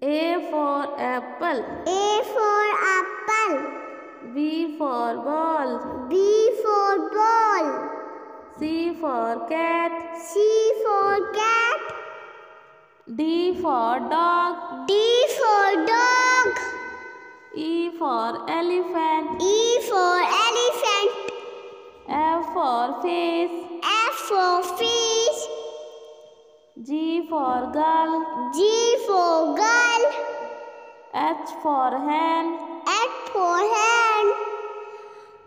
A for apple. A for apple. B for ball. B for ball. C for cat. C for cat. D for dog. D for dog. E for elephant. E for elephant. F for face. F for fish. G for girl. G for. H for hen. H for hand.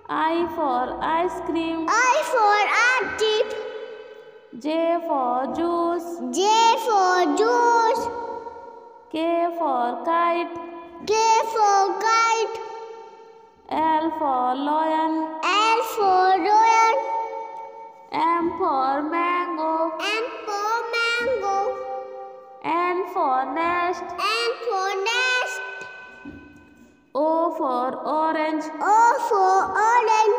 I for ice cream. I for adjective. J for juice. J for juice. K for kite. K for kite. L for lion. L for lion. M for mango. M for mango. N for nest. For orange. O for orange.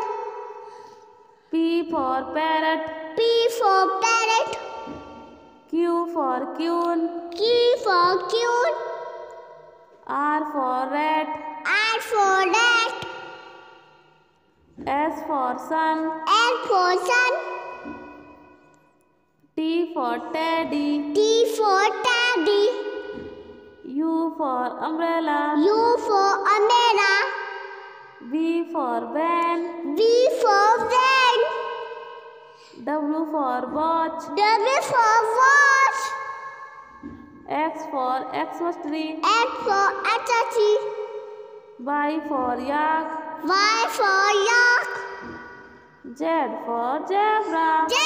P for parrot. P for parrot. Q for queen. Q for queen. R for rat. R for rat. S for sun. S for sun. T for teddy. T for teddy. U for umbrella. U for van. V for van. W for watch. W for watch. X for Xmas tree. X for attachee. Y for yak. Y for yak. Z for zebra. J